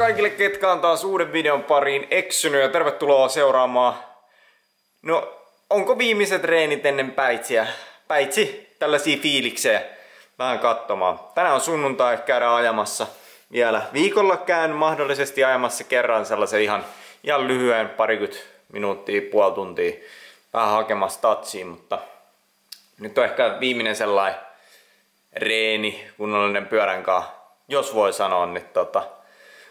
Kaikille, ketkä on taas uuden videon pariin eksynyt ja tervetuloa seuraamaan. No, onko viimeiset reenit ennen päitsiä? Päitsi, tällaisia fiiliksejä vähän katsomaan. Tänään on sunnuntai, käydään ajamassa vielä. Viikolla käyn mahdollisesti ajamassa kerran sellaisen ihan, ihan lyhyen parikymmentä minuuttia, puoli tuntia vähän hakemassa tatsiin, mutta nyt on ehkä viimeinen sellainen reeni kunnollinen pyörän kanssa, jos voi sanoa, niin tota,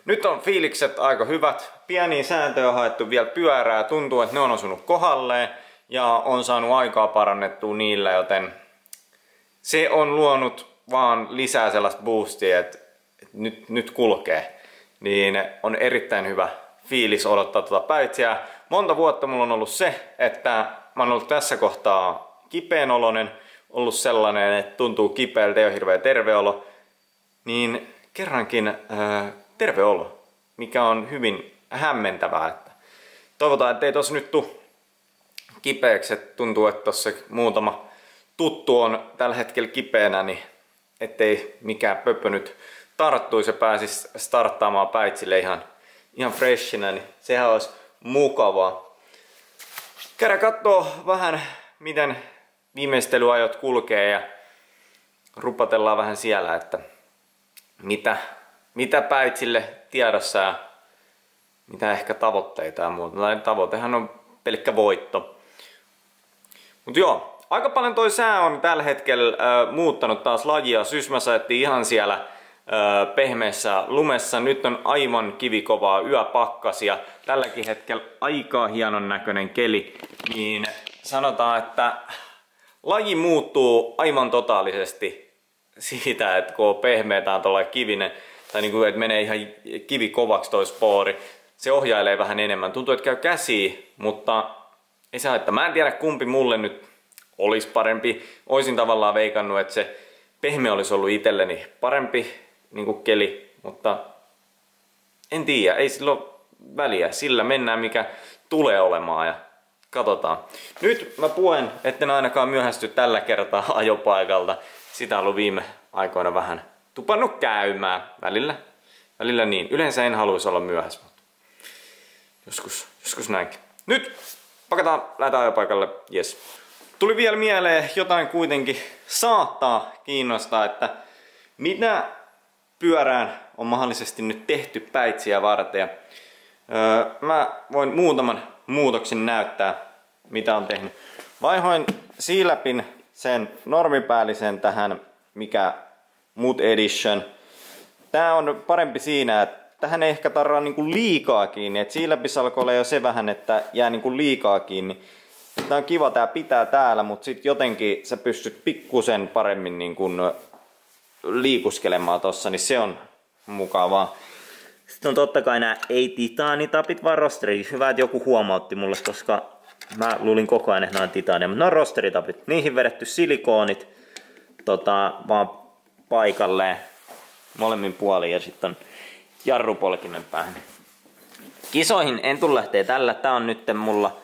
nyt on fiilikset aika hyvät. Pieniä sääntöjä on haettu vielä pyörää. Tuntuu, että ne on osunut kohdalleen ja on saanut aikaa parannettua niillä, joten se on luonut vaan lisää sellaista boostia, että, nyt, nyt kulkee. Niin on erittäin hyvä fiilis odottaa tuota päitsiä. Monta vuotta mulla on ollut se, että mä oon ollut tässä kohtaa kipeän oloinen, ollut sellainen, että tuntuu kipeältä, ole hirveä terve olo. Niin kerrankin äh, terve olo, mikä on hyvin hämmentävää. Että toivotaan, että ei tos nyt tuu kipeäksi, että tuntuu, että tossa muutama tuttu on tällä hetkellä kipeänä, niin ettei mikään pöppö nyt tarttuisi ja pääsisi starttaamaan päitsille ihan, ihan freshinä, niin sehän olisi mukavaa. Käydä katsoo vähän, miten viimeistelyajot kulkee ja rupatellaan vähän siellä, että mitä mitä päitsille tiedossa ja mitä ehkä tavoitteita ja muuta. Tavoitehan on pelkkä voitto. Mutta joo, aika paljon toi sää on tällä hetkellä äh, muuttanut taas lajia. Sysmä saatiin ihan siellä äh, pehmeässä lumessa. Nyt on aivan kivikovaa yöpakkasia. Tälläkin hetkellä aika hienon näköinen keli. Niin sanotaan, että laji muuttuu aivan totaalisesti siitä, että kun on pehmeä on kivinen tai niin kuin, että menee ihan kivi kovaksi toi spoori, se ohjailee vähän enemmän. Tuntuu, että käy käsi, mutta ei se että Mä en tiedä kumpi mulle nyt olisi parempi. Oisin tavallaan veikannut, että se pehme olisi ollut itselleni parempi niin kuin keli, mutta en tiedä, ei sillä ole väliä. Sillä mennään mikä tulee olemaan ja katsotaan. Nyt mä puen, etten ainakaan myöhästy tällä kertaa ajopaikalta. Sitä on ollut viime aikoina vähän tupannut käymään välillä. Välillä niin. Yleensä en haluaisi olla myöhässä, mutta joskus, joskus näinkin. Nyt pakataan, lähdetään ajopaikalle. Yes. Tuli vielä mieleen jotain kuitenkin saattaa kiinnostaa, että mitä pyörään on mahdollisesti nyt tehty päitsiä varten. öö, mä voin muutaman muutoksen näyttää, mitä on tehnyt. Vaihoin siiläpin sen normipäällisen tähän, mikä Mood Edition. Tää on parempi siinä, että tähän ei ehkä tarraa niinku liikaa kiinni. Et läpi alkoi olla jo se vähän, että jää niinku liikaa kiinni. Tää on kiva, tää pitää täällä, mutta sit jotenkin sä pystyt pikkusen paremmin niinku liikuskelemaan tossa, niin se on mukavaa. Sitten on totta kai nämä ei-titaanitapit, vaan rosteri. Hyvä, että joku huomautti mulle, koska mä luulin koko ajan, että nämä on titaania, mutta ne on rosteritapit. Niihin vedetty silikoonit, tota, vaan paikalleen molemmin puolin ja sitten on jarrupolkimen päähän. Kisoihin en tule lähteä tällä. Tää on nyt mulla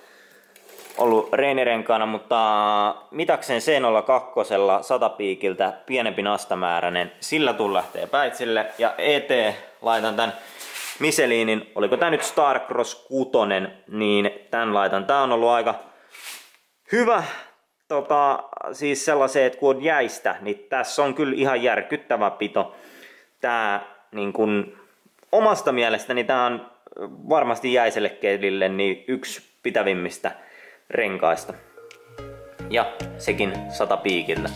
ollut reenirenkaana, mutta mitaksen C02 100 piikiltä pienempi nastamääräinen. Sillä tulla lähtee päitsille ja ET laitan tän Miseliinin, oliko tää nyt Starcross 6, niin tän laitan. Tää on ollut aika hyvä tota, siis sellaiseen, että kun on jäistä, niin tässä on kyllä ihan järkyttävä pito. Tää niin kun, omasta mielestäni tämä on varmasti jäiselle kelille niin yksi pitävimmistä renkaista. Ja sekin sata piikillä.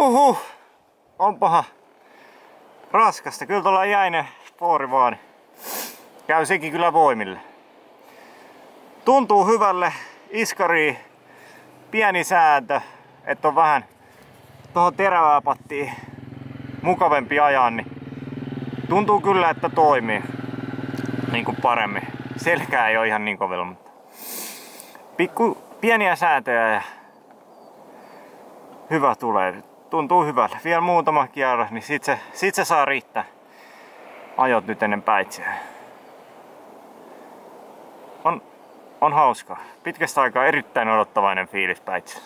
Huhu, onpaha raskasta. Kyllä tuolla jäinen spoori vaan. Käy sekin kyllä voimille. Tuntuu hyvälle. Iskari pieni sääntö, että on vähän tuohon terävää pattiin mukavempi ajan, niin tuntuu kyllä, että toimii niin kuin paremmin. Selkää ei ole ihan niin kovilla, mutta pikku pieniä sääntöjä ja hyvä tulee. Tuntuu hyvältä. Vielä muutama kierros, niin sit se, sit se saa riittää. Ajot nyt ennen päitsiä. On, on hauska. Pitkästä aikaa erittäin odottavainen fiilis päitsiä.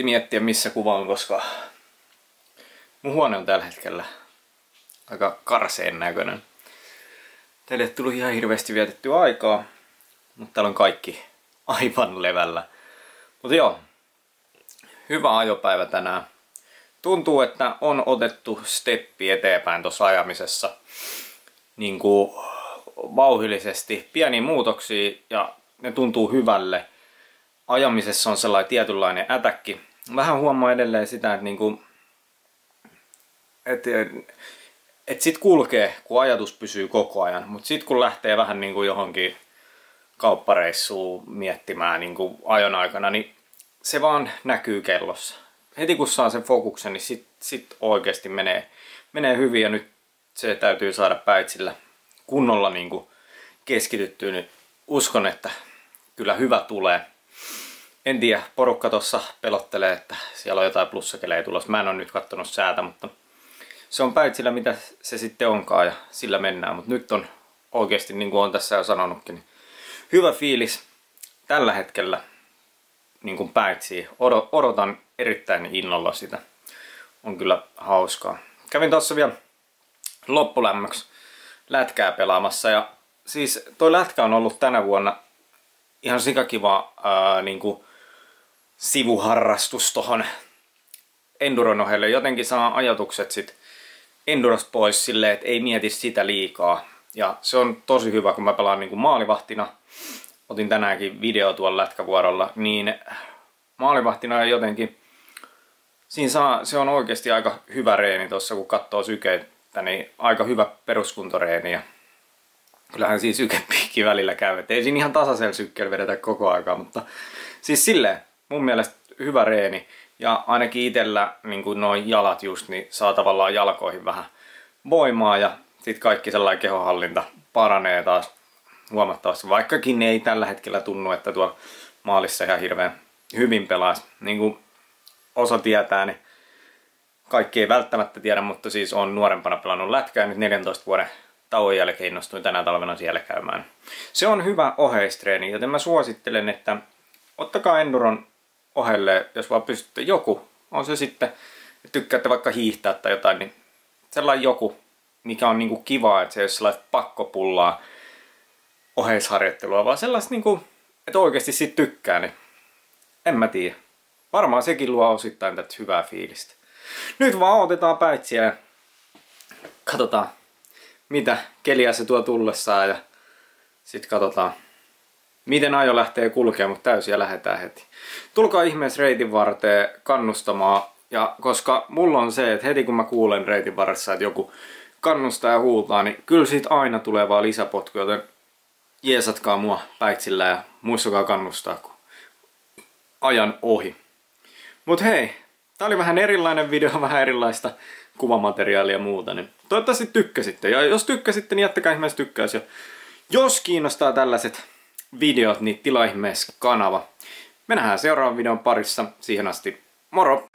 Piti miettiä missä kuvaan, koska mun huone on tällä hetkellä aika karseen näköinen. Teille ei tullut ihan hirveästi vietettyä aikaa, mutta täällä on kaikki aivan levällä. Mutta joo, hyvä ajopäivä tänään. Tuntuu, että on otettu steppi eteenpäin tuossa ajamisessa. Niin kuin vauhillisesti, pieniä muutoksia ja ne tuntuu hyvälle ajamisessa on sellainen tietynlainen ätäkki. Vähän huomaa edelleen sitä, että niinku, et, et sit kulkee, kun ajatus pysyy koko ajan, mutta sit kun lähtee vähän niinku johonkin kauppareissuun miettimään niinku ajon aikana, niin se vaan näkyy kellossa. Heti kun saa sen fokuksen, niin sit, sit oikeasti menee, menee hyvin ja nyt se täytyy saada päitsillä kunnolla niinku keskityttyä, niin uskon, että kyllä hyvä tulee en tiedä, porukka tuossa pelottelee, että siellä on jotain plussakeleja tulossa. Mä en ole nyt kattonut säätä, mutta se on päitsillä mitä se sitten onkaan ja sillä mennään. Mutta nyt on oikeasti, niin kuin on tässä jo sanonutkin, niin hyvä fiilis tällä hetkellä niin kuin päitsiä. Odotan erittäin innolla sitä. On kyllä hauskaa. Kävin tuossa vielä loppulämmöksi lätkää pelaamassa ja siis toi lätkä on ollut tänä vuonna ihan sikakiva ää, niin kuin sivuharrastus tohon enduron ohelle. Jotenkin saa ajatukset sit endurosta pois silleen, että ei mieti sitä liikaa. Ja se on tosi hyvä, kun mä pelaan niinku maalivahtina. Otin tänäänkin video tuolla lätkävuorolla, niin maalivahtina jotenkin siinä saa, se on oikeasti aika hyvä reeni tuossa, kun katsoo sykeitä, niin aika hyvä peruskuntoreeni. Ja kyllähän siinä sykepiikki välillä käy, et ei siinä ihan tasaisella sykkeellä vedetä koko aikaa, mutta siis silleen, mun mielestä hyvä reeni. Ja ainakin itsellä niin noin jalat just, niin saa tavallaan jalkoihin vähän voimaa ja sitten kaikki sellainen kehohallinta paranee taas huomattavasti. Vaikkakin ne ei tällä hetkellä tunnu, että tuolla maalissa ihan hirveän hyvin pelaisi. Niin kuin osa tietää, niin kaikki ei välttämättä tiedä, mutta siis on nuorempana pelannut lätkää nyt 14 vuoden tauon jälkeen innostuin tänä talvena siellä käymään. Se on hyvä oheistreeni, joten mä suosittelen, että ottakaa Enduron ohelle, jos vaan pystytte joku, on se sitten, tykkäätte vaikka hiihtää tai jotain, niin sellainen joku, mikä on niinku kiva, että se ei ole sellaista pakkopullaa oheisharjoittelua, vaan sellaista niinku, että oikeasti siitä tykkää, niin en mä tiedä. Varmaan sekin luo osittain tätä hyvää fiilistä. nyt vaan otetaan päitsiä ja katsotaan mitä keliä se tuo tullessaan ja sitten katsotaan miten ajo lähtee kulkemaan, mutta täysiä lähdetään heti. Tulkaa ihmeessä reitin varteen kannustamaan ja koska mulla on se, että heti kun mä kuulen reitin varressa, että joku kannustaa ja huutaa, niin kyllä siitä aina tulee vaan lisäpotku, joten jeesatkaa mua päitsillä ja muistakaa kannustaa, kun ajan ohi. Mut hei, tää oli vähän erilainen video, vähän erilaista kuvamateriaalia ja muuta, niin toivottavasti tykkäsitte. Ja jos tykkäsitte, niin jättäkää ihmeessä tykkäys. Ja jos kiinnostaa tällaiset videot, niin tilaa ihmeessä kanava. Me nähdään seuraavan videon parissa. Siihen asti, moro!